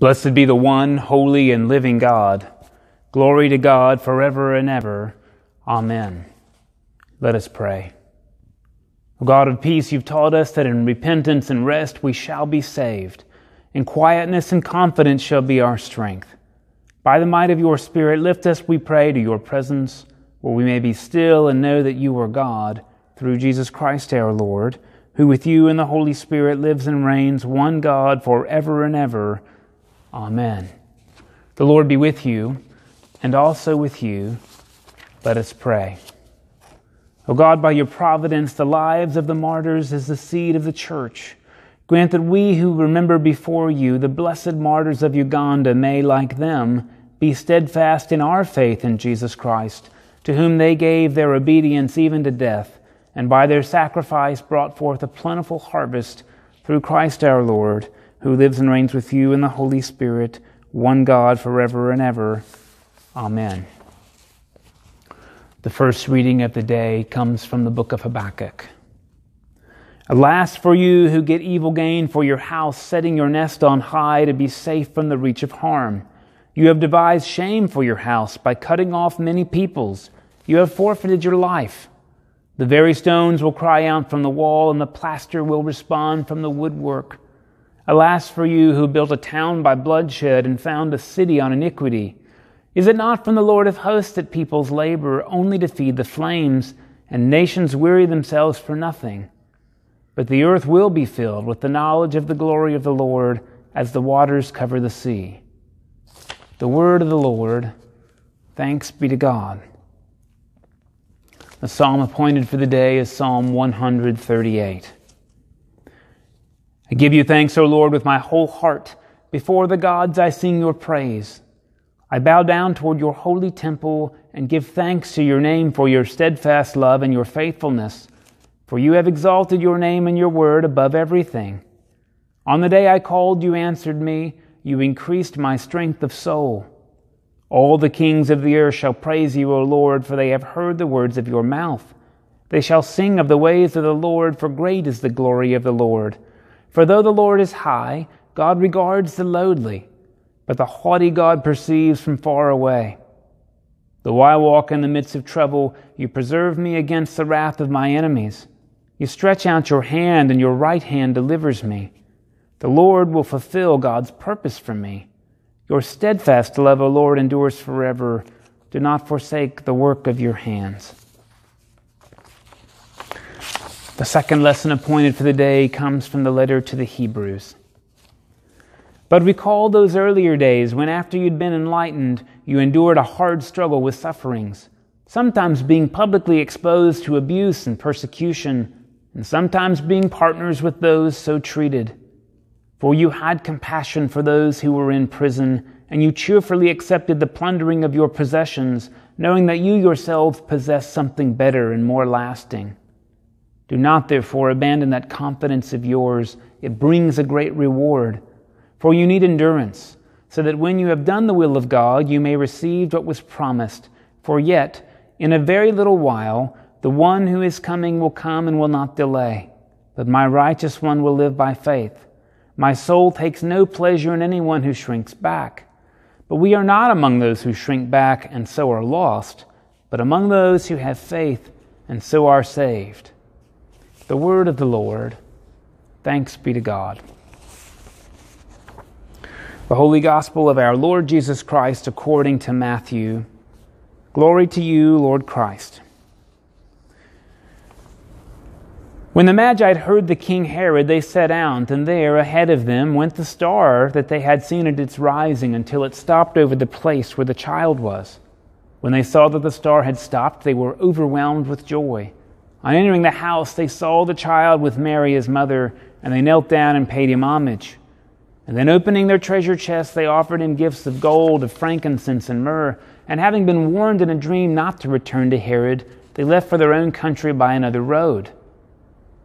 Blessed be the one holy and living God. Glory to God forever and ever. Amen. Let us pray. O God of peace, you've taught us that in repentance and rest we shall be saved. In quietness and confidence shall be our strength. By the might of your Spirit, lift us, we pray, to your presence, where we may be still and know that you are God, through Jesus Christ our Lord, who with you and the Holy Spirit lives and reigns, one God, forever and ever. Amen. The Lord be with you and also with you. Let us pray. O God, by your providence, the lives of the martyrs is the seed of the church. Grant that we who remember before you the blessed martyrs of Uganda may, like them, be steadfast in our faith in Jesus Christ, to whom they gave their obedience even to death, and by their sacrifice brought forth a plentiful harvest through Christ our Lord who lives and reigns with you in the Holy Spirit, one God forever and ever. Amen. The first reading of the day comes from the book of Habakkuk. Alas for you who get evil gain for your house, setting your nest on high to be safe from the reach of harm. You have devised shame for your house by cutting off many peoples. You have forfeited your life. The very stones will cry out from the wall, and the plaster will respond from the woodwork. Alas for you who built a town by bloodshed and found a city on iniquity. Is it not from the Lord of hosts that peoples labor only to feed the flames, and nations weary themselves for nothing? But the earth will be filled with the knowledge of the glory of the Lord as the waters cover the sea. The word of the Lord. Thanks be to God. The psalm appointed for the day is Psalm 138. I give you thanks, O Lord, with my whole heart. Before the gods I sing your praise. I bow down toward your holy temple and give thanks to your name for your steadfast love and your faithfulness. For you have exalted your name and your word above everything. On the day I called, you answered me. You increased my strength of soul. All the kings of the earth shall praise you, O Lord, for they have heard the words of your mouth. They shall sing of the ways of the Lord, for great is the glory of the Lord. For though the Lord is high, God regards the lowly, but the haughty God perceives from far away. Though I walk in the midst of trouble, you preserve me against the wrath of my enemies. You stretch out your hand, and your right hand delivers me. The Lord will fulfill God's purpose for me. Your steadfast love, O Lord, endures forever. Do not forsake the work of your hands. The second lesson appointed for the day comes from the letter to the Hebrews. But recall those earlier days when, after you'd been enlightened, you endured a hard struggle with sufferings, sometimes being publicly exposed to abuse and persecution, and sometimes being partners with those so treated. For you had compassion for those who were in prison, and you cheerfully accepted the plundering of your possessions, knowing that you yourselves possess something better and more lasting. Do not, therefore, abandon that confidence of yours. It brings a great reward. For you need endurance, so that when you have done the will of God, you may receive what was promised. For yet, in a very little while, the one who is coming will come and will not delay. But my righteous one will live by faith. My soul takes no pleasure in anyone who shrinks back. But we are not among those who shrink back and so are lost, but among those who have faith and so are saved. The word of the Lord. Thanks be to God. The Holy Gospel of our Lord Jesus Christ according to Matthew. Glory to you, Lord Christ. When the Magi heard the king Herod, they set out, and there ahead of them went the star that they had seen at its rising until it stopped over the place where the child was. When they saw that the star had stopped, they were overwhelmed with joy. On entering the house, they saw the child with Mary, his mother, and they knelt down and paid him homage. And then, opening their treasure chests, they offered him gifts of gold, of frankincense, and myrrh. And having been warned in a dream not to return to Herod, they left for their own country by another road.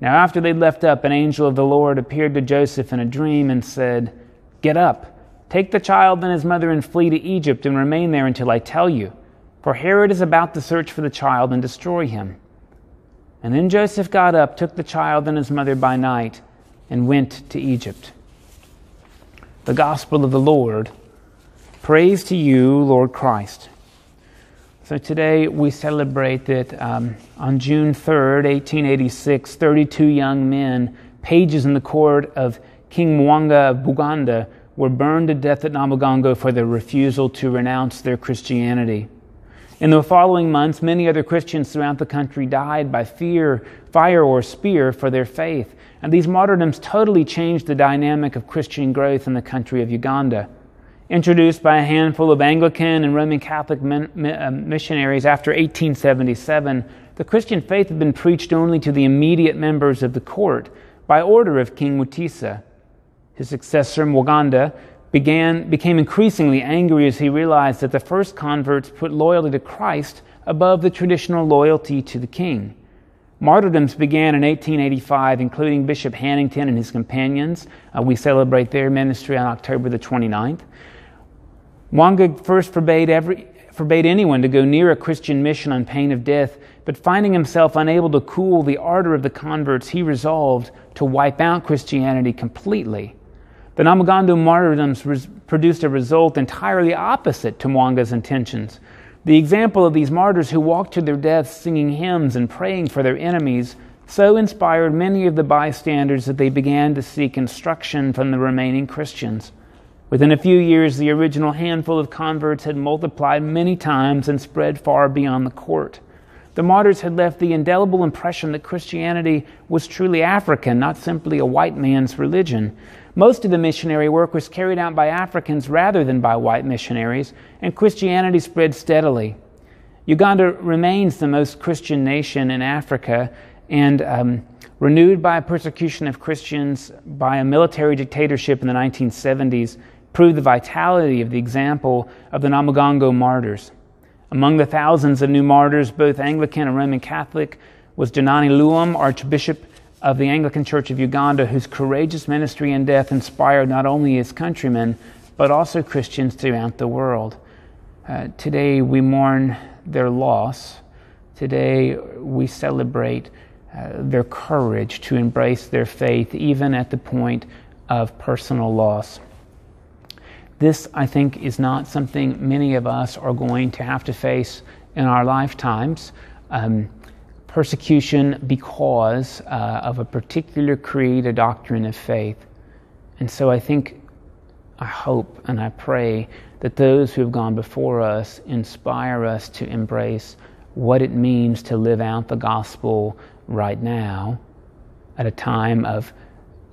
Now, after they'd left up, an angel of the Lord appeared to Joseph in a dream and said, Get up, take the child and his mother, and flee to Egypt, and remain there until I tell you. For Herod is about to search for the child and destroy him. And then Joseph got up, took the child and his mother by night, and went to Egypt. the gospel of the Lord. Praise to you, Lord Christ. So today we celebrate that um, on June 3rd, 1886, 32 young men, pages in the court of King Mwanga of Buganda, were burned to death at Namugongo for their refusal to renounce their Christianity. In the following months, many other Christians throughout the country died by fear, fire, or spear for their faith. And these martyrdoms totally changed the dynamic of Christian growth in the country of Uganda. Introduced by a handful of Anglican and Roman Catholic uh, missionaries after 1877, the Christian faith had been preached only to the immediate members of the court by order of King Mutesa. His successor, Mwanga, began, became increasingly angry as he realized that the first converts put loyalty to Christ above the traditional loyalty to the king. Martyrdoms began in 1885, including Bishop Hannington and his companions. Uh, we celebrate their ministry on October the 29th. Mwanga first forbade, every, forbade anyone to go near a Christian mission on pain of death, but finding himself unable to cool the ardor of the converts, he resolved to wipe out Christianity completely. The Namugongo martyrdoms produced a result entirely opposite to Mwanga's intentions. The example of these martyrs who walked to their deaths singing hymns and praying for their enemies so inspired many of the bystanders that they began to seek instruction from the remaining Christians. Within a few years, the original handful of converts had multiplied many times and spread far beyond the court. The martyrs had left the indelible impression that Christianity was truly African, not simply a white man's religion. Most of the missionary work was carried out by Africans rather than by white missionaries, and Christianity spread steadily. Uganda remains the most Christian nation in Africa, and um, renewed by persecution of Christians by a military dictatorship in the 1970s, proved the vitality of the example of the Namugongo martyrs. Among the thousands of new martyrs, both Anglican and Roman Catholic, was Janani Luwum, Archbishop of the Anglican Church of Uganda, whose courageous ministry and death inspired not only his countrymen, but also Christians throughout the world. Uh, today we mourn their loss. Today we celebrate uh, their courage to embrace their faith, even at the point of personal loss. This, I think, is not something many of us are going to have to face in our lifetimes. Um, persecution because uh, of a particular creed, a doctrine of faith. And so I think, I hope, and I pray that those who have gone before us inspire us to embrace what it means to live out the gospel right now at a time of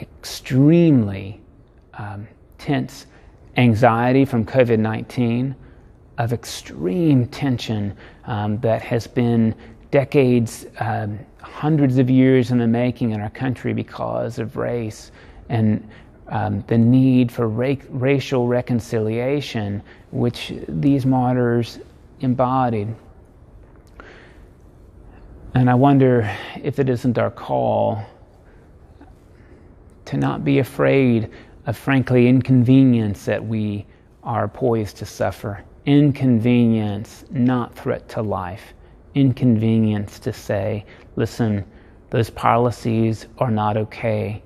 extremely um, tense anxiety from COVID 19, of extreme tension um, that has been decades, um, hundreds of years in the making in our country because of race and um, the need for ra- racial reconciliation, which these martyrs embodied. And I wonder if it isn't our call to not be afraid of, frankly, inconvenience that we are poised to suffer. Inconvenience, not threat to life inconvenience to say, listen, those policies are not okay.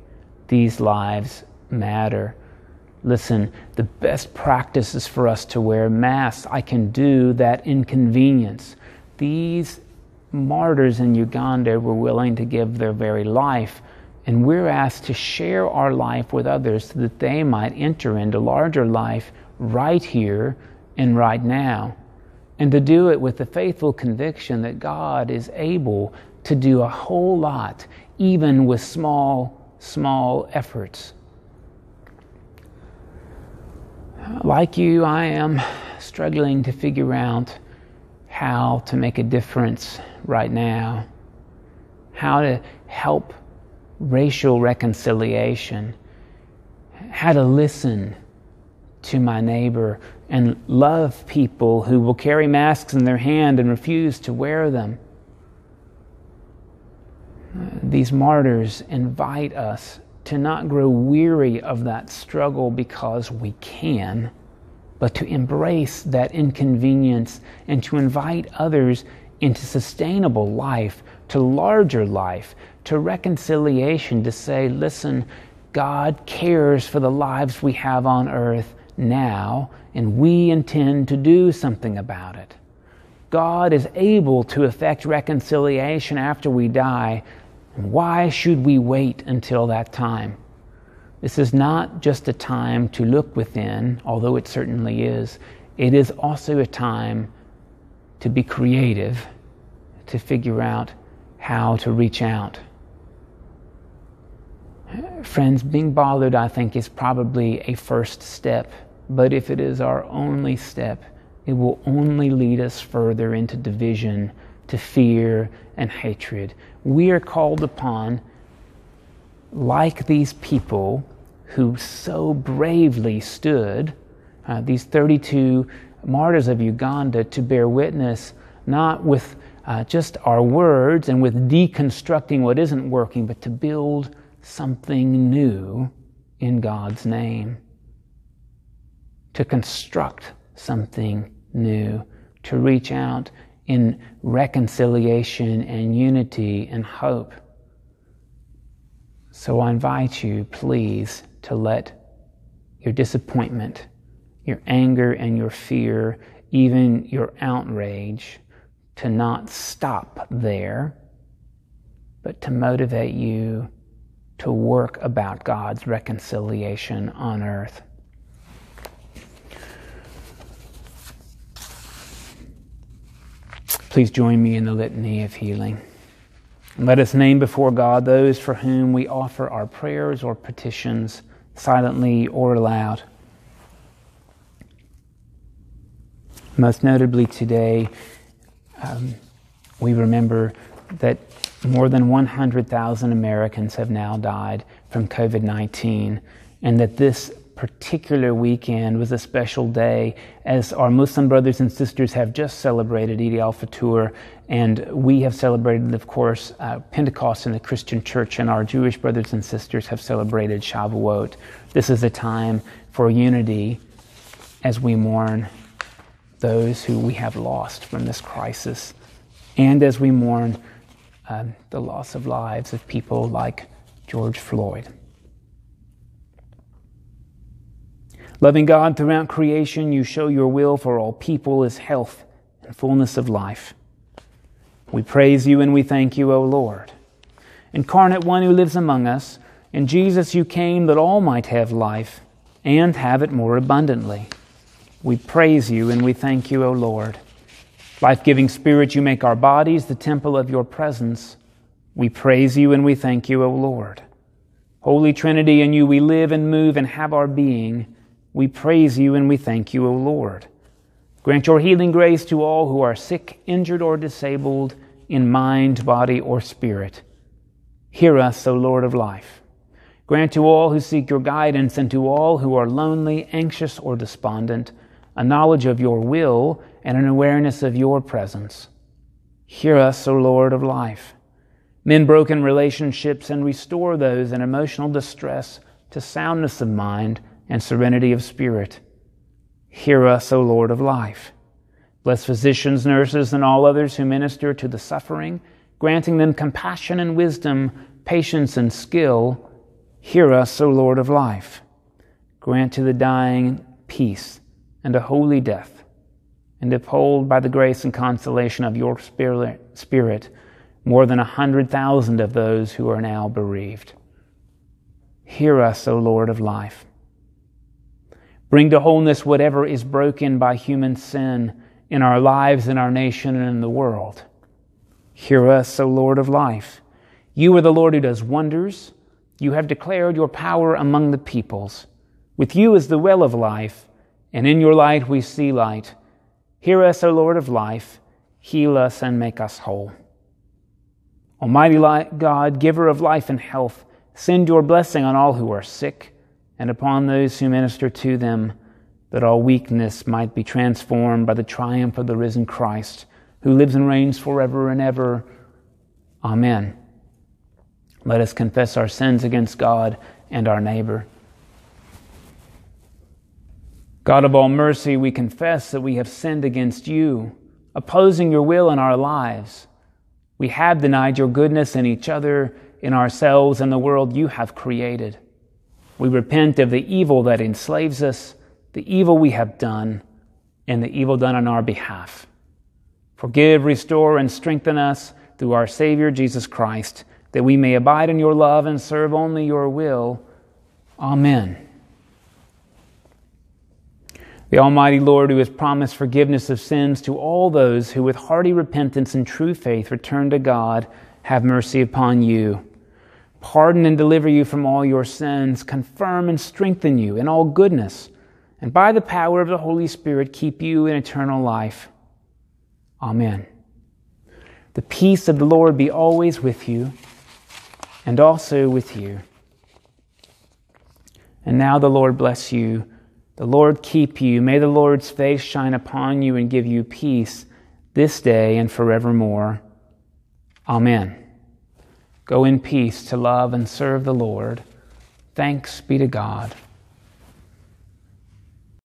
These lives matter. Listen, the best practice is for us to wear masks. I can do that inconvenience. These martyrs in Uganda were willing to give their very life, and we're asked to share our life with others so that they might enter into larger life right here and right now and to do it with the faithful conviction that God is able to do a whole lot, even with small, small efforts. Like you, I am struggling to figure out how to make a difference right now, how to help racial reconciliation, how to listen to my neighbor and love people who will carry masks in their hand and refuse to wear them. These martyrs invite us to not grow weary of that struggle because we can, but to embrace that inconvenience and to invite others into sustainable life, to larger life, to reconciliation, to say, listen, God cares for the lives we have on earth now, and we intend to do something about it. God is able to effect reconciliation after we die. Why should we wait until that time? This is not just a time to look within, although it certainly is. It is also a time to be creative, to figure out how to reach out. Friends, being bothered, I think, is probably a first step, but if it is our only step, it will only lead us further into division, to fear and hatred. We are called upon, like these people who so bravely stood, uh, these 32 martyrs of Uganda, to bear witness not with uh, just our words and with deconstructing what isn't working, but to build something new in God's name. To construct something new, to reach out in reconciliation and unity and hope. So I invite you, please, to let your disappointment, your anger, and your fear, even your outrage, to not stop there, but to motivate you to work about God's reconciliation on earth. Please join me in the litany of healing. Let us name before God those for whom we offer our prayers or petitions, silently or aloud. Most notably today, um, we remember that more than 100,000 Americans have now died from COVID 19, and that this particular weekend was a special day as our Muslim brothers and sisters have just celebrated Eid al Fitr, and we have celebrated, of course, uh, Pentecost in the Christian church, and our Jewish brothers and sisters have celebrated Shavuot. This is a time for unity as we mourn those who we have lost from this crisis, and as we mourn um, the loss of lives of people like George Floyd. Loving God throughout creation, you show your will for all people as health and fullness of life. We praise you and we thank you, O Lord. Incarnate One who lives among us, in Jesus you came that all might have life and have it more abundantly. We praise you and we thank you, O Lord. Life giving Spirit, you make our bodies the temple of your presence. We praise you and we thank you, O Lord. Holy Trinity, in you we live and move and have our being. We praise you and we thank you, O Lord. Grant your healing grace to all who are sick, injured, or disabled in mind, body, or spirit. Hear us, O Lord of life. Grant to all who seek your guidance and to all who are lonely, anxious, or despondent a knowledge of your will and an awareness of your presence. Hear us, O Lord of life. Mend broken relationships and restore those in emotional distress to soundness of mind and serenity of spirit. Hear us, O Lord of life. Bless physicians, nurses, and all others who minister to the suffering, granting them compassion and wisdom, patience and skill. Hear us, O Lord of life. Grant to the dying peace and a holy death, and uphold by the grace and consolation of your spirit, more than a hundred thousand of those who are now bereaved. Hear us, O Lord of life. Bring to wholeness whatever is broken by human sin in our lives, in our nation, and in the world. Hear us, O Lord of life. You are the Lord who does wonders. You have declared your power among the peoples. With you is the well of life, and in your light we see light. Hear us, O Lord of life. Heal us and make us whole. Almighty God, giver of life and health, send your blessing on all who are sick and upon those who minister to them, that all weakness might be transformed by the triumph of the risen Christ, who lives and reigns forever and ever. Amen. Let us confess our sins against God and our neighbor. God of all mercy, we confess that we have sinned against you, opposing your will in our lives. We have denied your goodness in each other, in ourselves, and the world you have created. We repent of the evil that enslaves us, the evil we have done, and the evil done on our behalf. Forgive, restore, and strengthen us through our Savior Jesus Christ, that we may abide in your love and serve only your will. Amen. The Almighty Lord, who has promised forgiveness of sins to all those who with hearty repentance and true faith return to God, have mercy upon you pardon and deliver you from all your sins, confirm and strengthen you in all goodness, and by the power of the Holy Spirit keep you in eternal life. Amen. The peace of the Lord be always with you, and also with you. And now the Lord bless you. The Lord keep you. May the Lord's face shine upon you and give you peace this day and forevermore. Amen. Go in peace to love and serve the Lord. Thanks be to God.